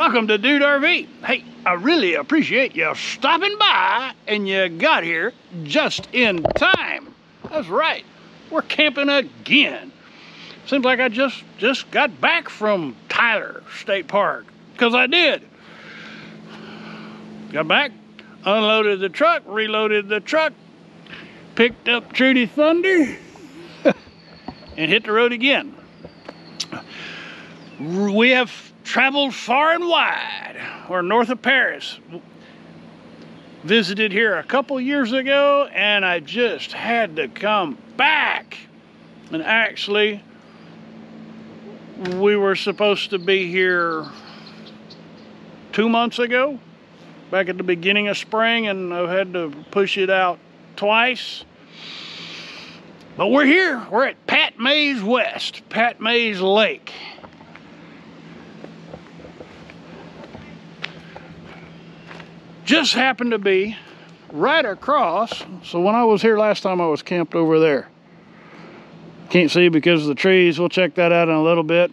Welcome to Dude RV. Hey, I really appreciate you stopping by and you got here just in time. That's right. We're camping again. Seems like I just just got back from Tyler State Park because I did. Got back, unloaded the truck, reloaded the truck, picked up Trudy Thunder and hit the road again. We have traveled far and wide. We're north of Paris. Visited here a couple years ago and I just had to come back. And actually, we were supposed to be here two months ago, back at the beginning of spring, and I had to push it out twice. But we're here. We're at Pat Mayse West, Pat Mayse Lake. Just happened to be right across. So when I was here last time, I was camped over there. Can't see because of the trees. We'll check that out in a little bit.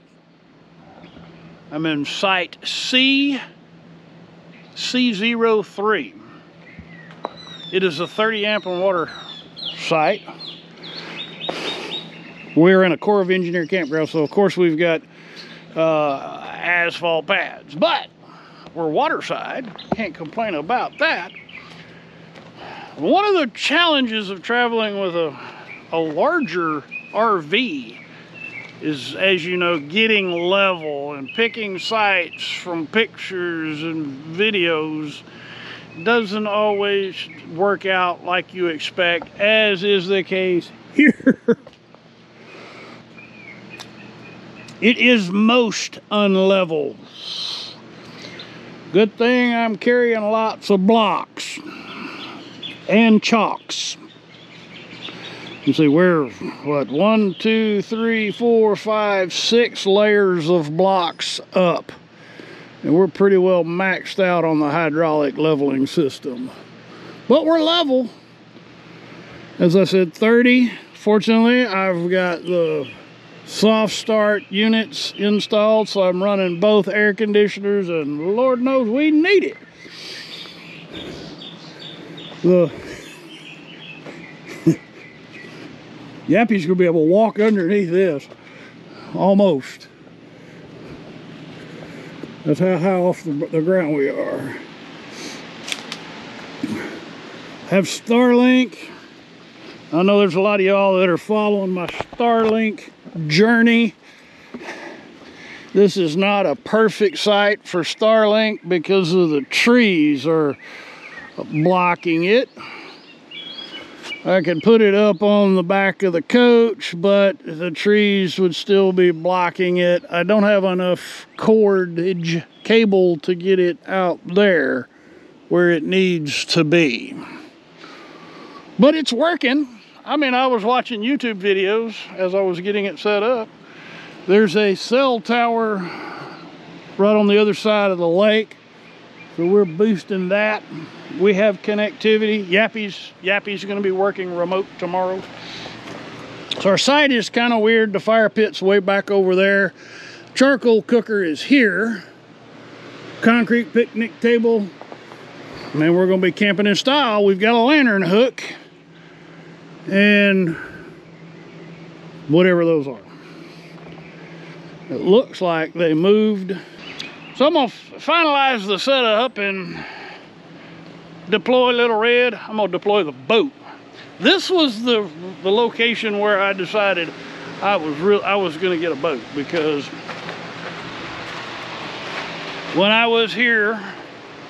I'm in site C, C03. It is a 30 amp and water site. We're in a Corps of Engineer campground, so of course we've got uh, asphalt pads, but we're waterside. Can't complain about that. One of the challenges of traveling with a, a larger RV is, as you know, getting level and picking sites from pictures and videos doesn't always work out like you expect, as is the case here. it is most unlevel. Good thing I'm carrying lots of blocks and chalks. You see, we're, what, one, two, three, four, five, six layers of blocks up. And we're pretty well maxed out on the hydraulic leveling system. But we're level. As I said, 30. Fortunately, I've got the soft start units installed, so I'm running both air conditioners, and Lord knows we need it. The Yappy's gonna be able to walk underneath this, almost. That's how high off the, the ground we are. Have Starlink. I know there's a lot of y'all that are following my Starlink journey. This is not a perfect site for Starlink because of the trees are blocking it. I could put it up on the back of the coach, but the trees would still be blocking it. I don't have enough cordage cable to get it out there where it needs to be. But it's working. I mean, I was watching YouTube videos as I was getting it set up. There's a cell tower right on the other side of the lake. So we're boosting that we have connectivity. Yappy's, Yappy's to be working remote tomorrow. So our site is kind of weird. The fire pit's way back over there. Charcoal cooker is here. Concrete picnic table. And we're to be camping in style. We've got a lantern hook. And whatever those are. It looks like they moved. So I'm to finalize the setup and deploy Little Red, I'm gonna deploy the boat. This was the, the location where I decided I was real I was gonna get a boat because when I was here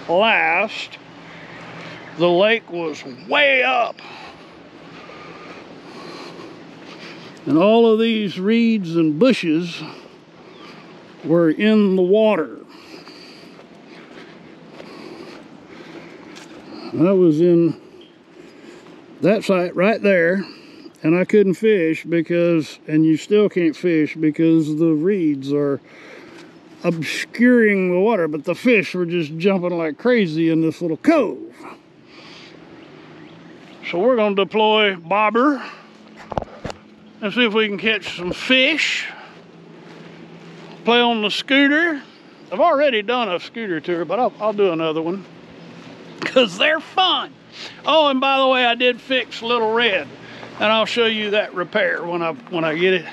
last, the lake was way up. And all of these reeds and bushes were in the water. I was in that site right there and I couldn't fish because, and you still can't fish because the reeds are obscuring the water, but the fish were just jumping like crazy in this little cove. So we're gonna deploy bobber and see if we can catch some fish, play on the scooter, I've already done a scooter tour, but I'll, I'll do another one because they're fun. Oh, and by the way, I did fix Little Red, and I'll show you that repair when I when I get it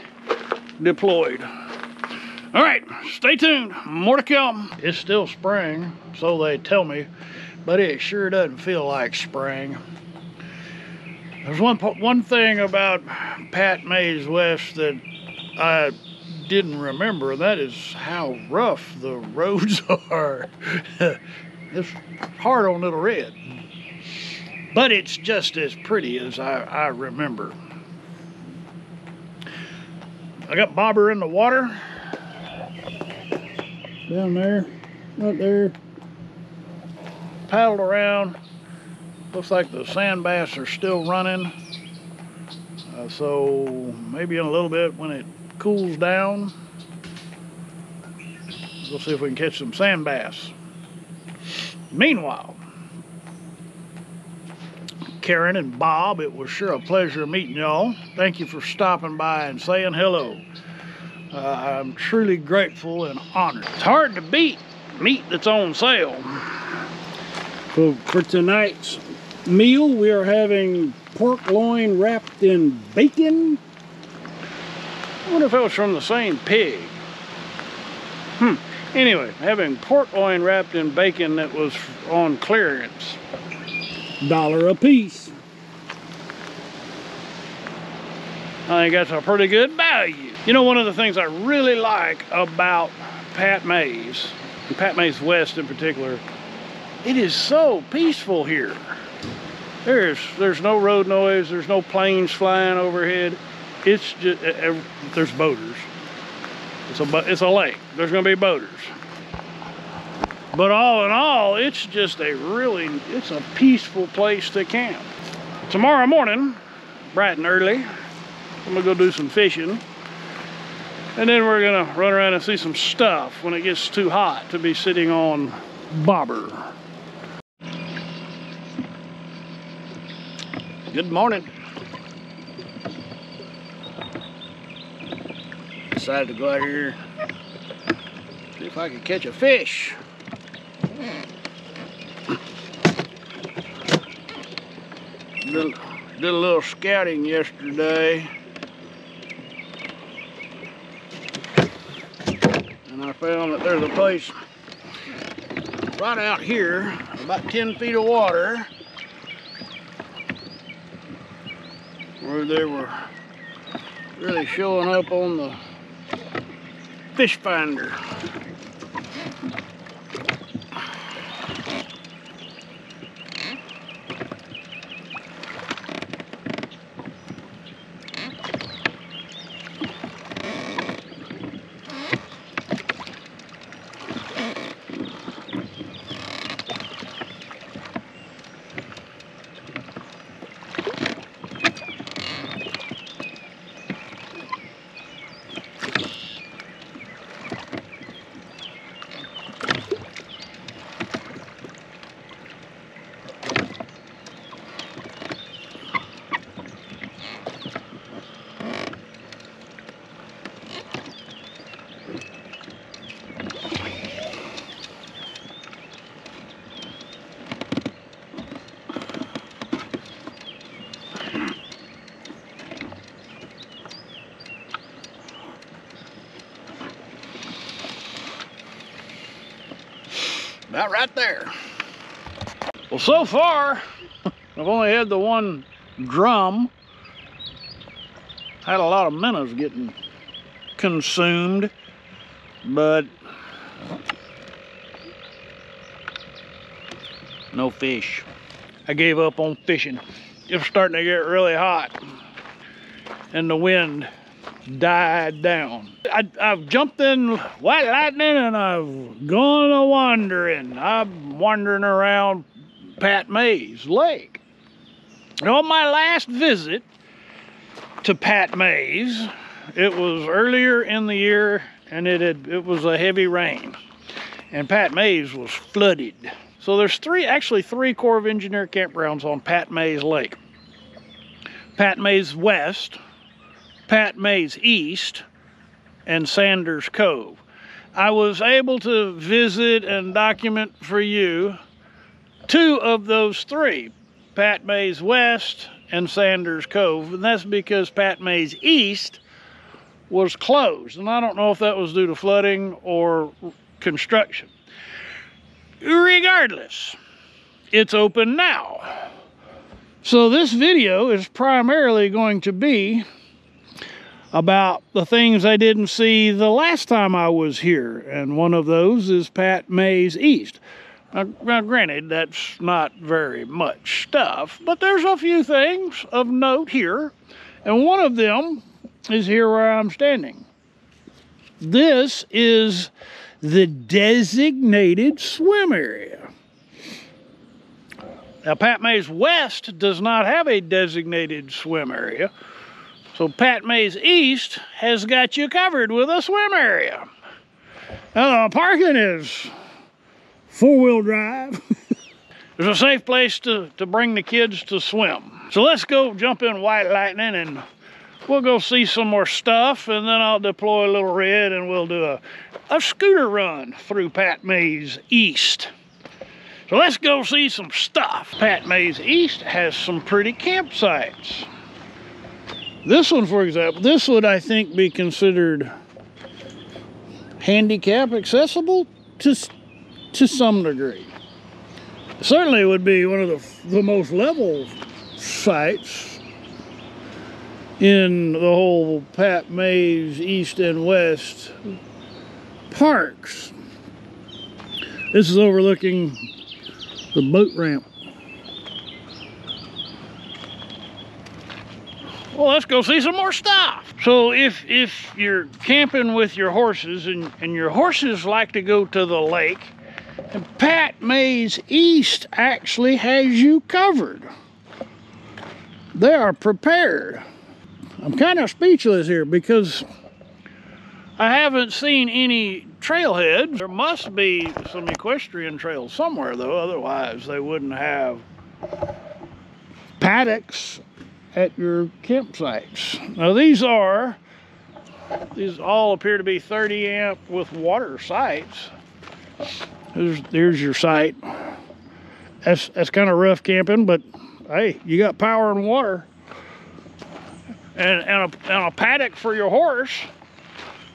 deployed. All right, stay tuned. More to come. It's still spring, so they tell me, but it sure doesn't feel like spring. There's one one thing about Pat Mayse West that I didn't remember. And that is how rough the roads are. it's hard on Little Red, but it's just as pretty as I, I remember. I got bobber in the water down there, right there. Paddled around Looks like the sand bass are still running. Uh, so maybe in a little bit when it cools down, we'll see if we can catch some sand bass. Meanwhile, Karen and Bob, it was sure a pleasure meeting y'all. Thank you for stopping by and saying hello. Uh, I'm truly grateful and honored. It's hard to beat meat that's on sale. So for tonight's meal, we are having pork loin wrapped in bacon. I wonder if it was from the same pig. Hmm. Anyway, having pork loin wrapped in bacon that was on clearance. Dollar a piece. I think that's a pretty good value. You know, one of the things I really like about Pat Mayse, Pat Mayse West in particular, it is so peaceful here. There's there's no road noise. There's no planes flying overhead. It's just there's boaters. It's a it's a lake. There's going to be boaters. But all in all, it's just a really it's a peaceful place to camp. Tomorrow morning, bright and early, I'm gonna go do some fishing. And then we're gonna run around and see some stuff when it gets too hot to be sitting on bobber. Good morning. Decided to go out here, see if I could catch a fish. Did, did a little scouting yesterday. And I found that there's a place right out here, about 10 feet of water, where they were really showing up on the fish finder. About right there. Well, so far, I've only had the one drum. Had a lot of minnows getting consumed, but no fish. I gave up on fishing. It's starting to get really hot and the wind died down. I, have jumped in white lightning and I've gone a wandering. I'm wandering around Pat Mayse Lake. And on my last visit to Pat Mayse, it was earlier in the year and it had it was a heavy rain. And Pat Mayse was flooded. So there's three, actually three Corps of Engineer campgrounds on Pat Mayse Lake. Pat Mayse West, Pat Mayse East, and Sanders Cove. I was able to visit and document for you two of those three, Pat Mayse West and Sanders Cove. And that's because Pat Mayse East was closed. And I don't know if that was due to flooding or construction. Regardless, it's open now. So this video is primarily going to be about the things I didn't see the last time I was here. And one of those is Pat Mayse East. Now, now, granted, that's not very much stuff, but there's a few things of note here. And one of them is here where I'm standing. This is the designated swim area. Now, Pat Mayse West does not have a designated swim area. So Pat Mayse East has got you covered with a swim area. The parking is four-wheel drive. There's a safe place to, to bring the kids to swim. So let's go jump in White Lightning and we'll go see some more stuff and then I'll deploy a little red and we'll do a, a scooter run through Pat Mayse East. So let's go see some stuff. Pat Mayse East has some pretty campsites. This one, for example, this would, I think, be considered handicap accessible to, to some degree. Certainly would be one of the, the most level sites in the whole Pat Mayse East and West parks. This is overlooking the boat ramp. Well, let's go see some more stuff. So if if you're camping with your horses and, and your horses like to go to the lake, and Pat Mayse East actually has you covered. They are prepared. I'm kind of speechless here because I haven't seen any trailheads. There must be some equestrian trails somewhere though, otherwise they wouldn't have paddocks at your campsites. Now these are, these all appear to be 30 amp with water sites. There's, there's your site. That's, that's kind of rough camping, but hey, you got power and water. And, and, a, and a paddock for your horse.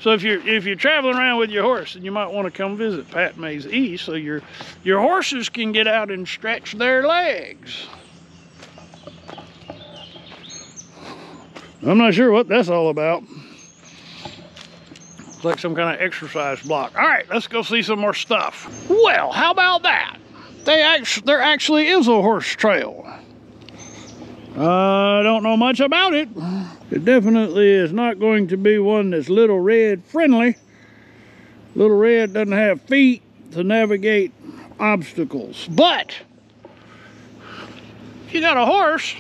So if you're if you're traveling around with your horse, then you might want to come visit Pat Mayse East so your your horses can get out and stretch their legs. I'm not sure what that's all about. It's like some kind of exercise block. All right, let's go see some more stuff. Well, how about that? They actually, there actually is a horse trail. I don't know much about it. It definitely is not going to be one that's Little Red friendly. Little Red doesn't have feet to navigate obstacles. But, you got a horse,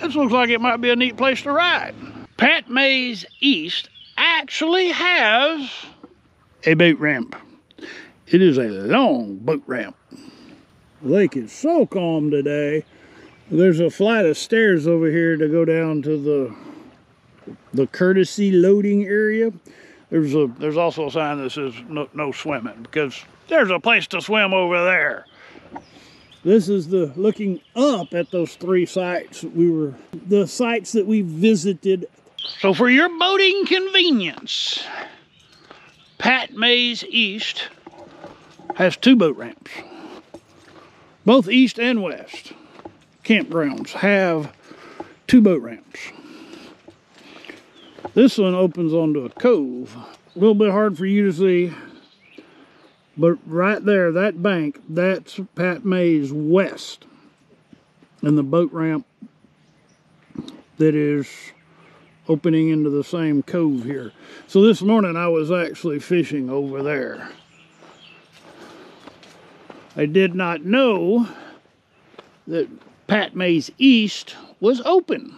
this looks like it might be a neat place to ride. Pat Mayse East actually has a boat ramp. It is a long boat ramp. The lake is so calm today. There's a flight of stairs over here to go down to the the courtesy loading area. There's a there's also a sign that says no, no swimming because there's a place to swim over there. This is the looking up at those three sites. We were the sites that we visited. So for your boating convenience, Pat Mayse East has two boat ramps. Both east and west campgrounds have two boat ramps. This one opens onto a cove. A little bit hard for you to see but right there, that bank, that's Pat Mayse West. And the boat ramp that is opening into the same cove here. So this morning I was actually fishing over there. I did not know that Pat Mayse East was open.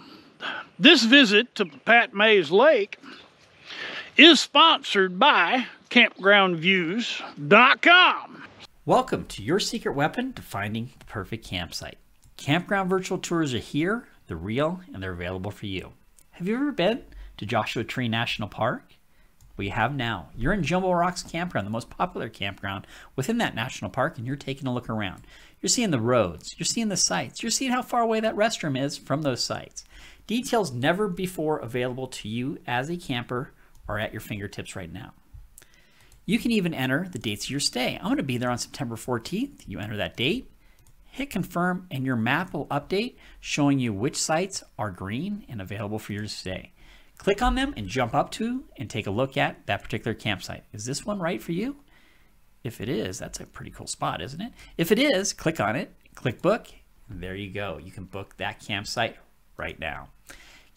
This visit to Pat Mayse Lake is sponsored by campgroundviews.com. Welcome to your secret weapon to finding the perfect campsite. Campground virtual tours are here, they're real, and they're available for you. Have you ever been to Joshua Tree National Park? we have now. You're in Jumbo Rocks Campground, the most popular campground within that national park, and you're taking a look around. You're seeing the roads, you're seeing the sites, you're seeing how far away that restroom is from those sites. Details never before available to you as a camper are at your fingertips right now. You can even enter the dates of your stay. I'm going to be there on September 14th. You enter that date, hit confirm, and your map will update showing you which sites are green and available for your stay. Click on them and jump up to and take a look at that particular campsite. Is this one right for you? If it is, that's a pretty cool spot, isn't it? If it is, click on it, click book, and there you go. You can book that campsite right now.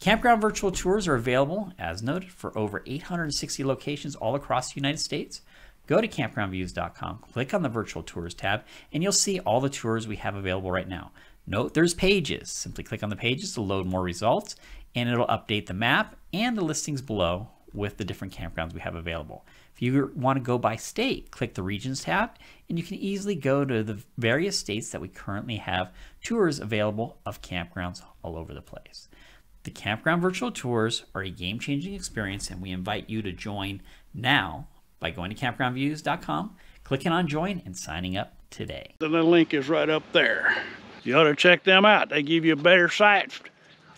Campground virtual tours are available, as noted, for over 860 locations all across the United States. Go to campgroundviews.com, click on the virtual tours tab, and you'll see all the tours we have available right now. Note there's pages. Simply click on the pages to load more results, and it'll update the map and the listings below with the different campgrounds we have available. If you want to go by state, click the regions tab, and you can easily go to the various states that we currently have tours available of campgrounds all over the place. The Campground Virtual Tours are a game-changing experience and we invite you to join now by going to campgroundviews.com, clicking on join and signing up today. The link is right up there. You ought to check them out. They give you a better site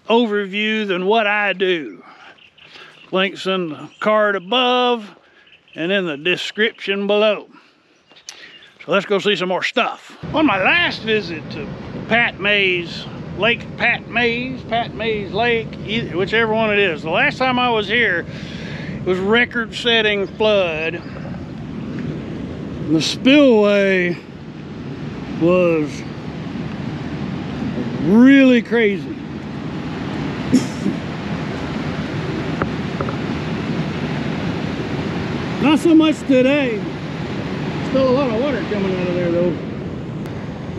overview than what I do. Links in the card above and in the description below. So let's go see some more stuff. On my last visit to Pat Mayse Lake Pat Mayse, Pat Mayse Lake, whichever one it is. The last time I was here, it was record-setting flood. The spillway was really crazy. Not so much today. Still a lot of water coming out of there though.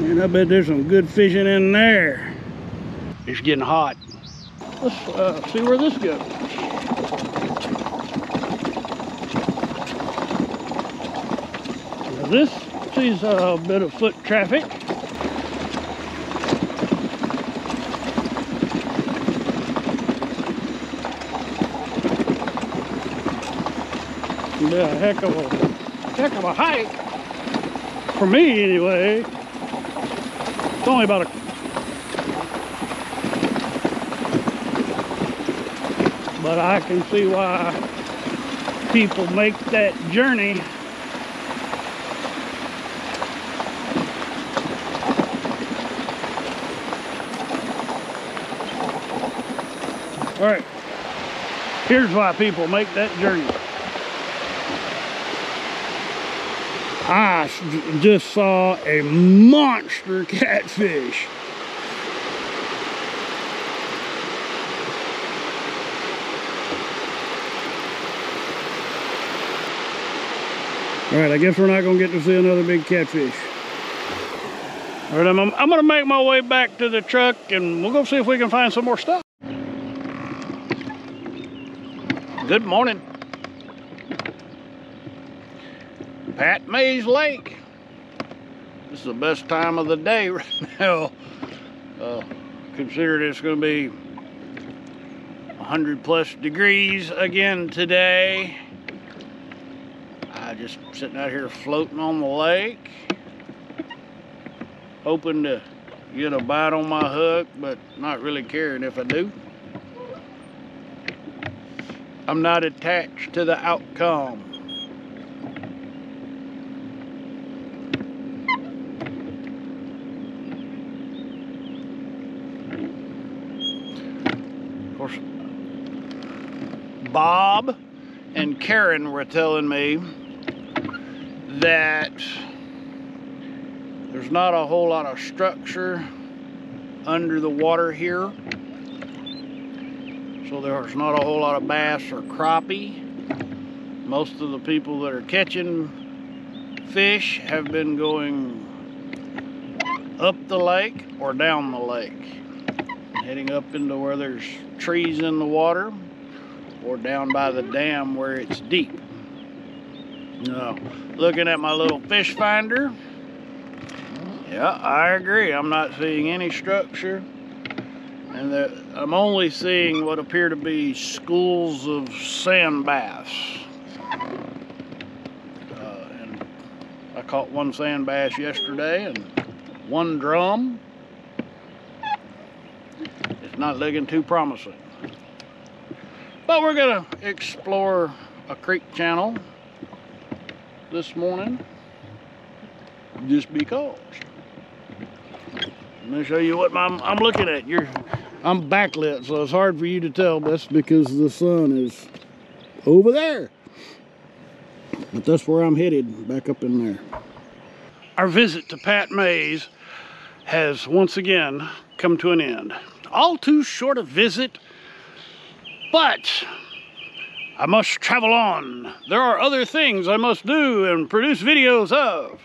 And I bet there's some good fishing in there. It's getting hot. Let's uh, see where this goes. Now this sees a bit of foot traffic. Yeah, a heck of a heck of a hike for me anyway. It's only about a but I can see why people make that journey All right, here's why people make that journey. I just saw a monster catfish. All right, I guess we're not gonna get to see another big catfish. All right, I'm, I'm gonna make my way back to the truck and we'll go see if we can find some more stuff. Good morning. Pat Mayse Lake. This is the best time of the day right now. Uh, considered it's gonna be 100 plus degrees again today sitting out here floating on the lake. Hoping to get a bite on my hook, but not really caring if I do. I'm not attached to the outcome. Of course, Bob and Karen were telling me that there's not a whole lot of structure under the water here. So there's not a whole lot of bass or crappie. Most of the people that are catching fish have been going up the lake or down the lake. Heading up into where there's trees in the water or down by the dam where it's deep. Uh, looking at my little fish finder, yeah, I agree. I'm not seeing any structure. And I'm only seeing what appear to be schools of sand bass. Uh, and I caught one sand bass yesterday and one drum. It's not looking too promising. But we're going to explore a creek channel this morning just because. Let me show you what I'm, I'm looking at. You're, I'm backlit, so it's hard for you to tell. But that's because the sun is over there. But that's where I'm headed, back up in there. Our visit to Pat Mayse has once again come to an end. All too short a visit, but I must travel on. There are other things I must do and produce videos of.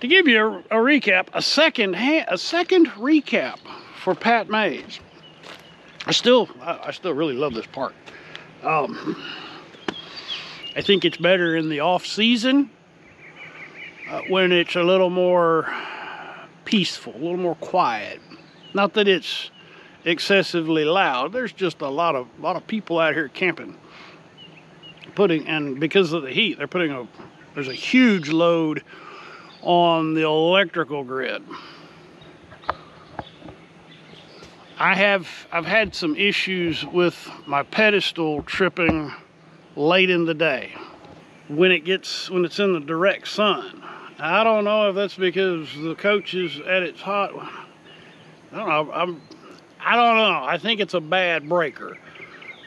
To give you a, a recap, a second a second recap for Pat Mayse. I still I, I still really love this park. Um, I think it's better in the off season uh, when it's a little more peaceful, a little more quiet. Not that it's excessively loud. There's just a lot of lot of people out here camping. Putting and because of the heat, they're putting a there's a huge load on the electrical grid. I have I've had some issues with my pedestal tripping late in the day when it gets when it's in the direct sun. I don't know if that's because the coach is at its hot. I don't know. I'm I don't know. I think it's a bad breaker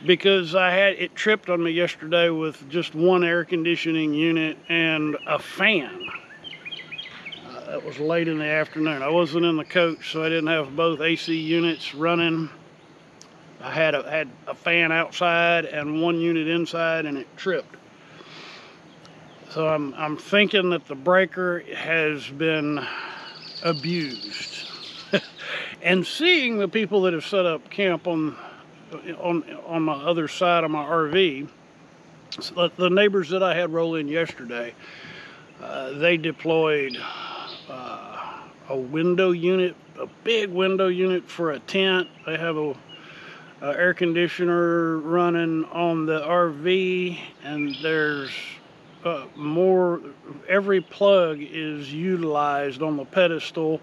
because I had it tripped on me yesterday with just one air conditioning unit and a fan. Uh, that was late in the afternoon. I wasn't in the coach, so I didn't have both AC units running. I had a, had a fan outside and one unit inside, and it tripped. So I'm, I'm thinking that the breaker has been abused. and seeing the people that have set up camp on on on my other side of my RV, so the neighbors that I had roll in yesterday, uh, they deployed uh, a window unit, a big window unit for a tent. They have a, a air conditioner running on the RV, and there's uh, more. Every plug is utilized on the pedestal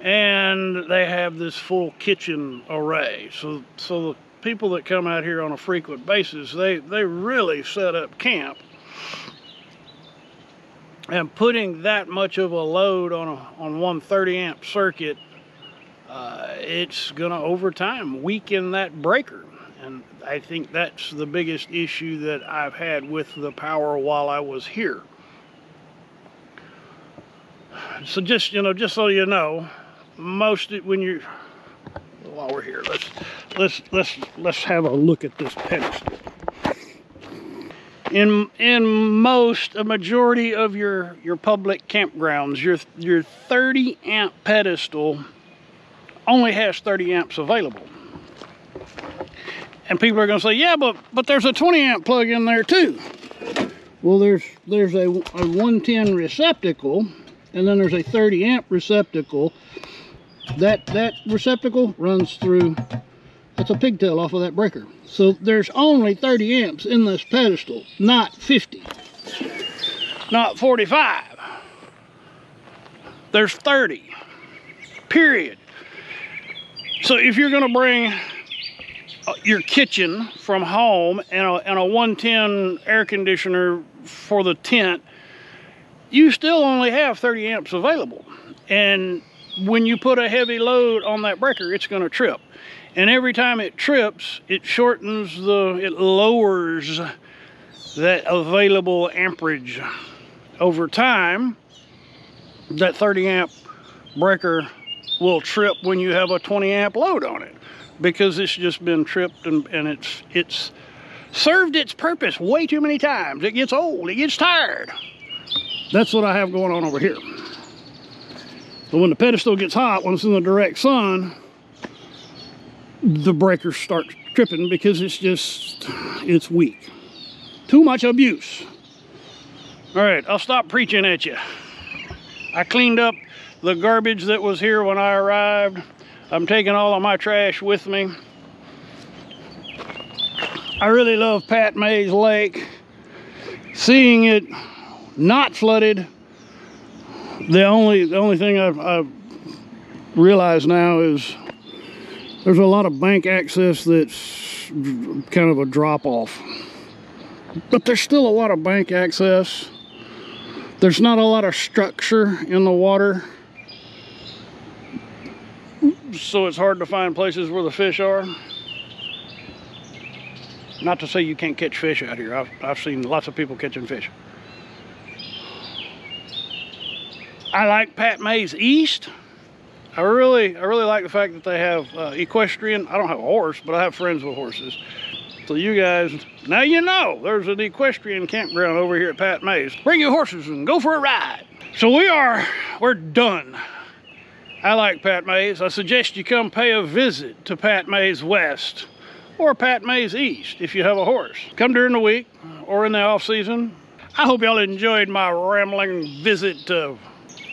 and they have this full kitchen array. So, so the people that come out here on a frequent basis, they, they really set up camp. And putting that much of a load on a, on one 30 amp circuit, uh, it's gonna over time weaken that breaker. And I think that's the biggest issue that I've had with the power while I was here. So just, you know, just so you know, most when you while we're here let's let's let's let's have a look at this pedestal. In in most a majority of your your public campgrounds your your 30 amp pedestal only has 30 amps available. And people are going to say yeah but but there's a 20 amp plug in there too. Well there's there's a, a 110 receptacle and then there's a 30 amp receptacle that that receptacle runs through that's a pigtail off of that breaker. So there's only 30 amps in this pedestal not 50 not 45 there's 30 period. So if you're going to bring uh, your kitchen from home and a, and a 110 air conditioner for the tent you still only have 30 amps available. And when you put a heavy load on that breaker, it's going to trip. And every time it trips, it shortens the, it lowers that available amperage. Over time, that 30 amp breaker will trip when you have a 20 amp load on it because it's just been tripped and, and it's, it's served its purpose way too many times. It gets old, it gets tired. That's what I have going on over here. But when the pedestal gets hot, when it's in the direct sun, the breakers start tripping because it's just, it's weak. Too much abuse. All right, I'll stop preaching at you. I cleaned up the garbage that was here when I arrived. I'm taking all of my trash with me. I really love Pat Mayse Lake. Seeing it not flooded the only the only thing I've, I've realized now is there's a lot of bank access that's kind of a drop off but there's still a lot of bank access. There's not a lot of structure in the water. So it's hard to find places where the fish are. Not to say you can't catch fish out here. I've, I've seen lots of people catching fish I like Pat Mayse East. I really, I really like the fact that they have uh, equestrian. I don't have a horse, but I have friends with horses. So you guys, now you know there's an equestrian campground over here at Pat Mayse. Bring your horses and go for a ride. So we are, we're done. I like Pat Mayse. I suggest you come pay a visit to Pat Mayse West or Pat Mayse East if you have a horse. Come during the week or in the off season. I hope y'all enjoyed my rambling visit to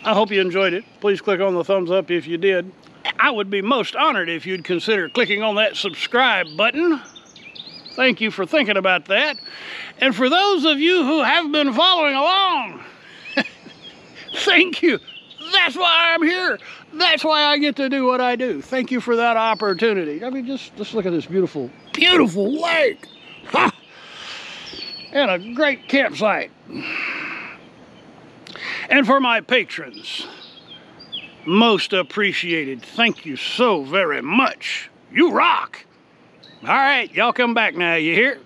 I hope you enjoyed it. Please click on the thumbs up if you did. I would be most honored if you'd consider clicking on that subscribe button. Thank you for thinking about that. And for those of you who have been following along, thank you. That's why I'm here. That's why I get to do what I do. Thank you for that opportunity. I mean, just, just look at this beautiful, beautiful lake. Ha! And a great campsite. And for my patrons, most appreciated. Thank you so very much. You rock. All right, y'all come back now, you hear?